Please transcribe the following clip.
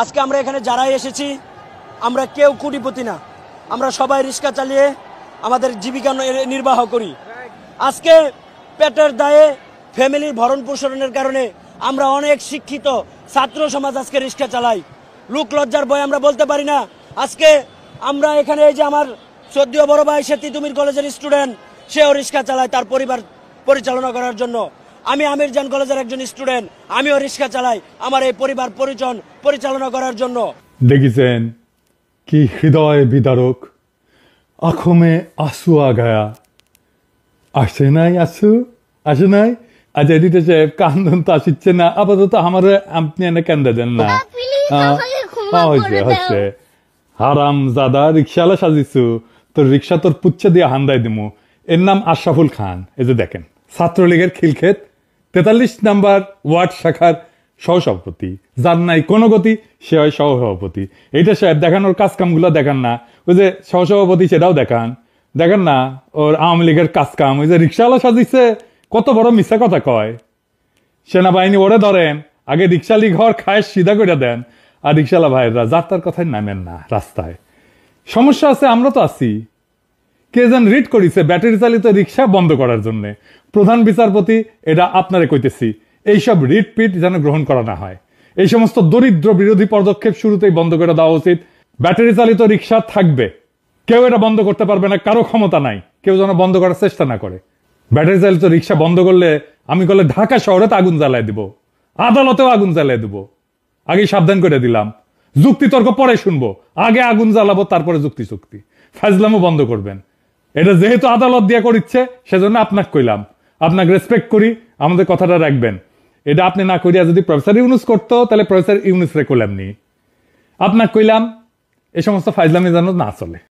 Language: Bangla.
আজকে আমরা এখানে যারাই এসেছি, আমরা কেউ কুটিপতি না। আমরা সবাই রিক্সা চালিয়ে আমাদের জীবিকা নির্বাহ করি। আজকে পেটের দায়ে ফ্যামিলির ভরণ পোষণের কারণে আমরা অনেক শিক্ষিত ছাত্র সমাজ আজকে রিক্সা চালাই। লোক লজ্জার বয় আমরা বলতে পারি না। আজকে আমরা এখানে এই যে আমার সদ্য বড় ভাই সে তিতুমির কলেজের স্টুডেন্ট, সেও রিক্সা চালায় তার পরিবার পরিচালনা করার জন্য। আমি আমির জান কলেজের একজন স্টুডেন্ট। আমিও রিক্সা চালাই। আমার এই পরিবার পরিচন পরিচালনা করার জন্য। দেখেছেন কি হৃদয় বিদারক। আখমে আসু আগায়া। আসে নাই আসু? আসে নাই? আচ্ছা এদিকে সাহেব কান্দন তো আসিচ্ছে না। আপাতত আমার আপনি এনে কেন্দ্রে দেন না। দাও। হচ্ছে হারাম জাদা রিক্সাওয়ালা সাজিছু তোর রিক্সা তোর পুচ্ছে দিয়ে হান্দাই দিমু। এর নাম আশরাফুল খান। এই যে দেখেন ছাত্রলীগের খিলক্ষেত তেতাল্লিশ নাম্বার ওয়ার্ড শাখার সহসভাপতি। যার নাই কোনো গতি, সে হয় সহসভাপতি। এইটা সাহেব দেখানোর কাজ কামগুলো দেখান না। ওই যে সহসভাপতি সেটাও দেখান। দেখেন না, ওর আওয়ামী লীগের কাজ কাম ওই যে রিক্সাওয়ালা সাজিছে কত বড় মিথ্যা কথা কয়। সেনাবাহিনী ওরে ধরেন, আগে রিক্সালি ঘর খায় সিধা করে দেন। আর রিক্সালা ভাইরা যাত্রার কথায় নামেন না রাস্তায়। সমস্যা আছে, আমরা তো আছি। কে যেন রিট করিছে ব্যাটারি চালিত রিক্সা বন্ধ করার জন্য। প্রধান বিচারপতি, এটা আপনারে কইতেছি, এইসব রিট পিট যেন গ্রহণ করা না হয়। এই সমস্ত দরিদ্র বিরোধী পদক্ষেপ শুরুতেই বন্ধ করে দেওয়া উচিত। ব্যাটারি চালিত রিক্সা থাকবে। কেউ এটা বন্ধ করতে পারবে না, কারও ক্ষমতা নাই। কেউ যেন বন্ধ করার চেষ্টা না করে। ব্যাটারি চালিত রিক্সা বন্ধ করলে আমি করলে ঢাকা শহরে তো আগুন জ্বালায় দিব। আদালতেও আগুন জ্বালায় দিব। আগে সাবধান করে দিলাম। যুক্তি তর্ক পরে শুনব। আগে আগুন জ্বালাবো, তারপরে যুক্তি চুক্তি ফাজলামও বন্ধ করবেন। এটা যেহেতু আদালত দিয়ে করিচ্ছে, সেজন্য আপনাকে কইলাম। আপনাকে রেসপেক্ট করি, আমাদের কথাটা রাখবেন। এটা আপনি না করিয়া যদি প্রফেসর ইউনুস করতো, তাহলে প্রফেসর ইউনুস রে কইলাম নি। আপনাকে কইলাম, এ সমস্ত ফাইজলামি যেন না চলে।